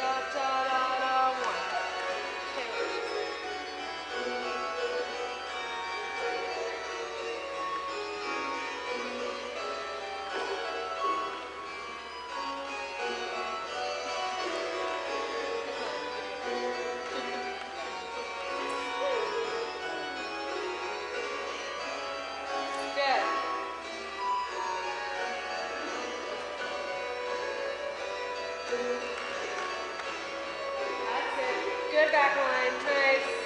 da da Good back line. Nice.